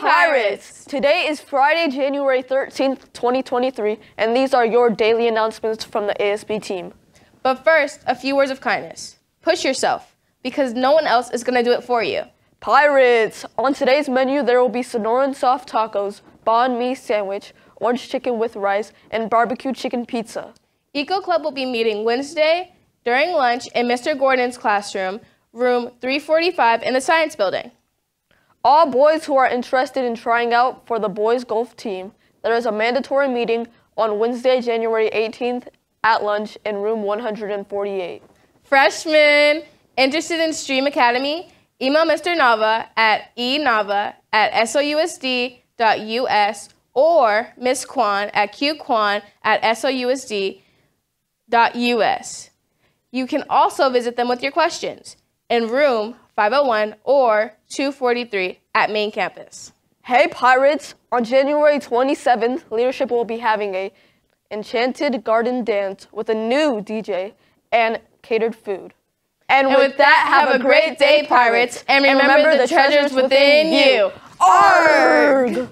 Pirates! Today is Friday, January 13th, 2023, and these are your daily announcements from the ASB team. But first, a few words of kindness. Push yourself, because no one else is going to do it for you. Pirates! On today's menu, there will be Sonoran soft tacos, banh mi sandwich, orange chicken with rice, and barbecue chicken pizza. Eco Club will be meeting Wednesday during lunch in Mr. Gordon's classroom, room 345 in the Science Building. All boys who are interested in trying out for the boys golf team, there is a mandatory meeting on Wednesday, January 18th at lunch in room 148. Freshmen interested in Stream Academy, email Mr. Nava at enava at sousd.us or Ms. Kwan at qkwan at sousd.us. You can also visit them with your questions in room 501 or 243 at main campus. Hey Pirates! On January 27th, leadership will be having a enchanted garden dance with a new DJ and catered food. And, and with, with that, have, have a great day, Pirates, and remember, and remember the treasures within you. Arg!